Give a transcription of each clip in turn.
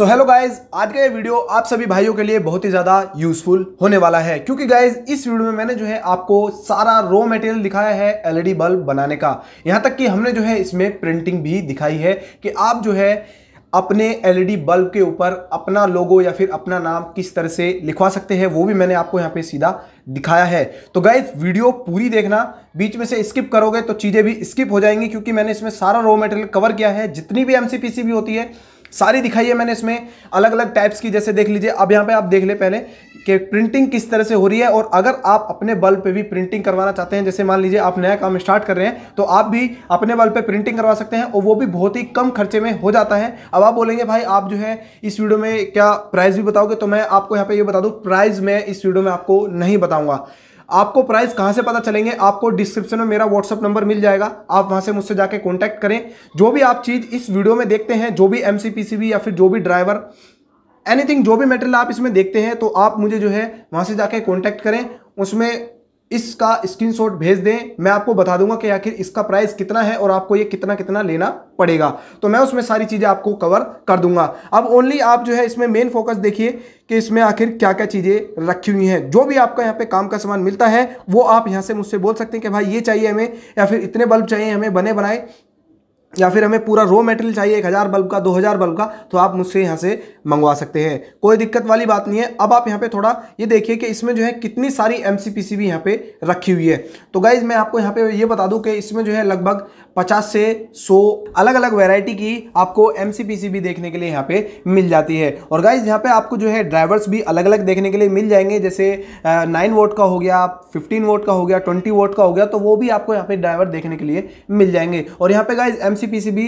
So hello guys आज का ये वीडियो आप सभी भाइयों के लिए बहुत ही ज़्यादा यूजफुल होने वाला है। क्योंकि गाइज़ इस वीडियो में मैंने जो है आपको सारा रॉ मटेरियल दिखाया है एलईडी बल्ब बनाने का। यहाँ तक कि हमने जो है इसमें प्रिंटिंग भी दिखाई है कि आप जो है अपने एलईडी बल्ब के ऊपर अपना लोगो या फिर अपना नाम किस तरह से लिखवा सकते हैं, वो भी मैंने आपको यहाँ पे सीधा दिखाया है। तो गाइज़ वीडियो पूरी देखना। बीच में से स्किप करोगे तो चीज़ें भी स्किप हो जाएँगी क्योंकि मैंने इसमें सारा रॉ मटेरियल कवर किया है। जितनी भी एमसीपीसी भी होती है सारी दिखाई है मैंने इसमें अलग अलग टाइप्स की, जैसे देख लीजिए, अब यहाँ पे आप देख ले पहले कि प्रिंटिंग किस तरह से हो रही है और अगर आप अपने बल्ब पे भी प्रिंटिंग करवाना चाहते हैं, जैसे मान लीजिए आप नया काम स्टार्ट कर रहे हैं तो आप भी अपने बल्ब पे प्रिंटिंग करवा सकते हैं और वो भी बहुत ही कम खर्चे में हो जाता है। अब आप बोलेंगे, भाई, आप जो है इस वीडियो में क्या प्राइस भी बताओगे? तो मैं आपको यहाँ पर ये बता दूँ प्राइज़ मैं इस वीडियो में आपको नहीं बताऊँगा। आपको प्राइस कहाँ से पता चलेंगे? आपको डिस्क्रिप्शन में मेरा व्हाट्सअप नंबर मिल जाएगा। आप वहाँ से मुझसे जाके कॉन्टैक्ट करें। जो भी आप चीज़ इस वीडियो में देखते हैं, जो भी एम या फिर जो भी ड्राइवर एनीथिंग जो भी मेटेरियल आप इसमें देखते हैं तो आप मुझे जो है वहाँ से जाके कॉन्टैक्ट करें। उसमें इसका स्क्रीनशॉट भेज दें। मैं आपको बता दूँगा कि आखिर इसका प्राइस कितना है और आपको ये कितना कितना लेना पड़ेगा। तो मैं उसमें सारी चीज़ें आपको कवर कर दूँगा। अब ओनली आप जो है इसमें मेन फोकस देखिए कि इसमें आखिर क्या क्या चीज़ें रखी हुई हैं। जो भी आपका यहाँ पे काम का सामान मिलता है, वो आप यहाँ से मुझसे बोल सकते हैं कि भाई ये चाहिए हमें या फिर इतने बल्ब चाहिए हमें, बने बनाए। या फिर हमें पूरा रॉ मटेरियल चाहिए, एक हज़ार बल्ब का, दो हज़ार बल्ब का तो आप मुझसे यहाँ से मंगवा सकते हैं। कोई दिक्कत वाली बात नहीं है। अब आप यहाँ पे थोड़ा ये देखिए कि इसमें जो है कितनी सारी एम सी पी सी भी यहाँ पे रखी हुई है। तो गाइज़ मैं आपको यहाँ पे ये बता दूँ कि इसमें जो है लगभग पचास से सौ अलग अलग वेराइटी की आपको एम सी पी सी भी देखने के लिए यहाँ पे मिल जाती है। और गाइज़ यहाँ पर आपको जो है ड्राइवर्स भी अलग अलग देखने के लिए मिल जाएँगे। जैसे नाइन वोट का हो गया फिफ्टीन वोट का हो गया ट्वेंटी वोट का हो गया तो वो भी आपको यहाँ पे ड्राइवर देखने के लिए मिल जाएँगे। और यहाँ पे गाइज़ एम भी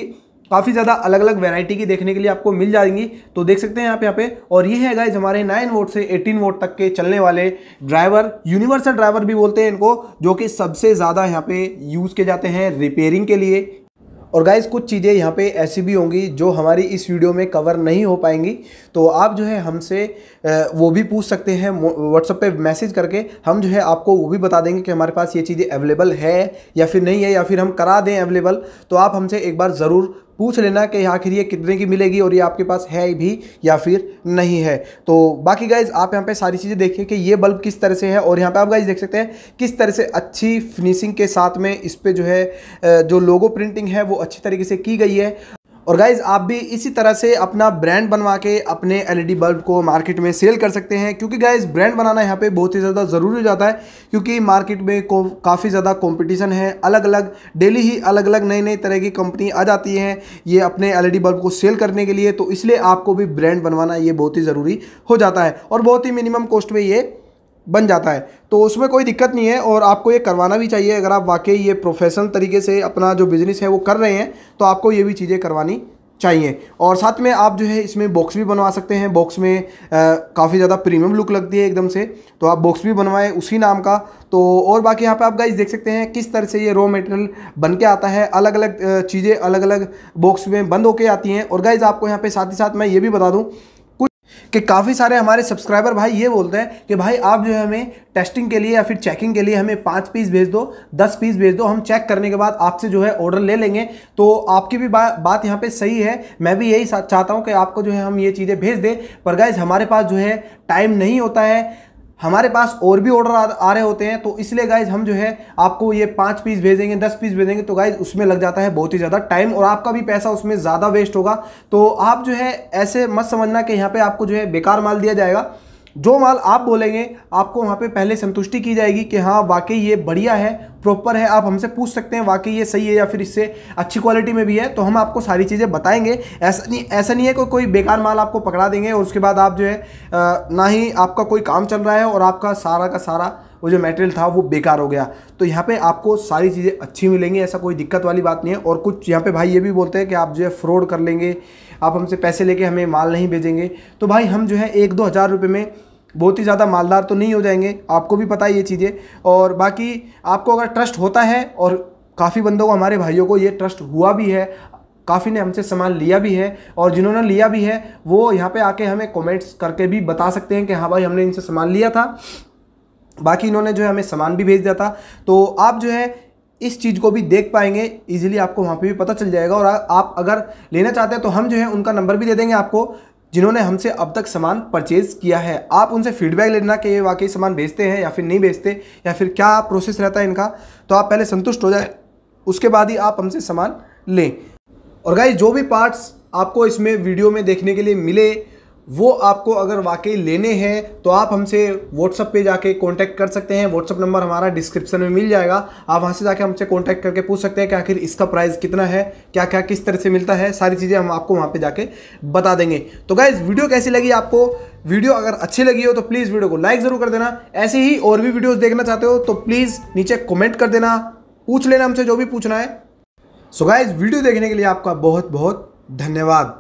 काफ़ी ज़्यादा अलग अलग वैरायटी की देखने के लिए आपको मिल जाएँगी। तो देख सकते हैं आप यहाँ पे। और ये है गाइज़ हमारे 9 वोट से 18 वोट तक के चलने वाले ड्राइवर यूनिवर्सल ड्राइवर भी बोलते हैं इनको, जो कि सबसे ज़्यादा यहाँ पे यूज़ किए जाते हैं रिपेयरिंग के लिए। और गाइज़ कुछ चीज़ें यहाँ पे ऐसी भी होंगी जो हमारी इस वीडियो में कवर नहीं हो पाएँगी। तो आप जो है हमसे वो भी पूछ सकते हैं व्हाट्सअप पे मैसेज करके। हम जो है आपको वो भी बता देंगे कि हमारे पास ये चीज़ें अवेलेबल है या फिर नहीं है या फिर हम करा दें अवेलेबल तो आप हमसे एक बार ज़रूर पूछ लेना कि आखिर ये कितने की मिलेगी और ये आपके पास है भी या फिर नहीं है। तो बाकी गाइज़ आप यहाँ पे सारी चीज़ें देखिए कि ये बल्ब किस तरह से है और यहाँ पे आप गाइज़ देख सकते हैं किस तरह से अच्छी फिनिशिंग के साथ में इस पर जो है जो लोगो प्रिंटिंग है वो अच्छी तरीके से की गई है। और गाइज़ आप भी इसी तरह से अपना ब्रांड बनवा के अपने एलईडी बल्ब को मार्केट में सेल कर सकते हैं, क्योंकि गाइज़ ब्रांड बनाना यहाँ पे बहुत ही ज़्यादा ज़रूरी हो जाता है, क्योंकि मार्केट में को काफ़ी ज़्यादा कंपटीशन है। अलग अलग डेली ही अलग अलग नई नई तरह की कंपनी आ जाती हैं ये अपने एल बल्ब को सेल करने के लिए तो इसलिए आपको भी ब्रांड बनवाना ये बहुत ही ज़रूरी हो जाता है। और बहुत ही मिनिमम कॉस्ट में ये बन जाता है। तो उसमें कोई दिक्कत नहीं है और आपको ये करवाना भी चाहिए। अगर आप वाकई ये प्रोफेशनल तरीके से अपना जो बिज़नेस है वो कर रहे हैं तो आपको ये भी चीज़ें करवानी चाहिए। और साथ में आप जो है इसमें बॉक्स भी बनवा सकते हैं। बॉक्स में काफ़ी ज़्यादा प्रीमियम लुक लगती है एकदम से। तो आप बॉक्स भी बनवाएँ उसी नाम का। तो और बाकी यहाँ पे आप गाइज़ देख सकते हैं किस तरह से ये रॉ मटेरियल बन के आता है। अलग अलग चीज़ें अलग अलग बॉक्स में बंद होके आती हैं। और गाइज़ आपको यहाँ पर साथ ही साथ मैं ये भी बता दूँ कि काफ़ी सारे हमारे सब्सक्राइबर भाई ये बोलते हैं कि भाई आप जो है हमें टेस्टिंग के लिए या फिर चेकिंग के लिए हमें पाँच पीस भेज दो दस पीस भेज दो हम चेक करने के बाद आपसे जो है ऑर्डर ले लेंगे। तो आपकी भी बा, बात यहाँ पे सही है। मैं भी यही चाहता हूँ कि आपको जो है हम ये चीज़ें भेज दें। पर गाइज़ हमारे पास जो है टाइम नहीं होता है। हमारे पास और भी ऑर्डर आ, आ रहे होते हैं तो इसलिए गाइज़ हम जो है आपको ये पाँच पीस भेजेंगे दस पीस भेजेंगे तो गाइज़ उसमें लग जाता है बहुत ही ज़्यादा टाइम और आपका भी पैसा उसमें ज़्यादा वेस्ट होगा। तो आप जो है ऐसे मत समझना कि यहाँ पर आपको जो है बेकार माल दिया जाएगा। जो माल आप बोलेंगे, आपको वहाँ पे पहले संतुष्टि की जाएगी कि हाँ वाकई ये बढ़िया है प्रॉपर है। आप हमसे पूछ सकते हैं, वाकई ये सही है या फिर इससे अच्छी क्वालिटी में भी है तो हम आपको सारी चीज़ें बताएँगे। ऐसा नहीं ऐसा नहीं है कि कोई बेकार माल आपको पकड़ा देंगे और उसके बाद आप जो है ना ही आपका कोई काम चल रहा है और आपका सारा का सारा वो जो मटेरियल था, वो बेकार हो गया। तो यहाँ पे आपको सारी चीज़ें अच्छी मिलेंगी, ऐसा कोई दिक्कत वाली बात नहीं है। और कुछ यहाँ पे भाई ये भी बोलते हैं कि आप जो है फ्रॉड कर लेंगे आप हमसे पैसे लेके हमें माल नहीं भेजेंगे। तो भाई, हम जो है एक दो हज़ार रुपये में बहुत ही ज़्यादा मालदार तो नहीं हो जाएँगे। आपको भी पता है ये चीज़ें। और बाकी आपको अगर ट्रस्ट होता है, और काफ़ी बंदों को, हमारे भाइयों को ये ट्रस्ट हुआ भी है, काफ़ी ने हमसे सामान लिया भी है, और जिन्होंने लिया भी है, वो यहाँ पे आके हमें कमेंट्स करके भी बता सकते हैं कि हाँ भाई, हमने इनसे सामान लिया था। बाकी इन्होंने जो है हमें सामान भी भेज दिया था। तो आप जो है इस चीज़ को भी देख पाएँगे इजीली आपको वहाँ पे भी पता चल जाएगा। और आप अगर लेना चाहते हैं तो हम जो है उनका नंबर भी दे देंगे आपको, जिन्होंने हमसे अब तक सामान परचेज किया है। आप उनसे फीडबैक लेना कि ये वाकई सामान बेचते हैं या फिर नहीं बेचते, या फिर क्या प्रोसेस रहता है इनका। तो आप पहले संतुष्ट हो जाए, उसके बाद ही आप हमसे सामान लें। और गाइज़ जो भी पार्ट्स आपको इसमें वीडियो में देखने के लिए मिले वो आपको अगर वाकई लेने हैं तो आप हमसे व्हाट्सअप पे जाके कांटेक्ट कर सकते हैं। व्हाट्सअप नंबर हमारा डिस्क्रिप्शन में मिल जाएगा। आप वहाँ से जाके हमसे कांटेक्ट करके पूछ सकते हैं कि आखिर इसका प्राइस कितना है क्या क्या किस तरह से मिलता है, सारी चीज़ें हम आपको वहाँ पे जाके बता देंगे। तो गाइज़ वीडियो कैसी लगी आपको? वीडियो अगर अच्छी लगी हो तो प्लीज़ वीडियो को लाइक ज़रूर कर देना। ऐसे ही और भी वीडियोज़ देखना चाहते हो तो प्लीज़ नीचे कॉमेंट कर देना। पूछ लेना हमसे, जो भी पूछना है। सो गाइज़ वीडियो देखने के लिए आपका बहुत बहुत धन्यवाद।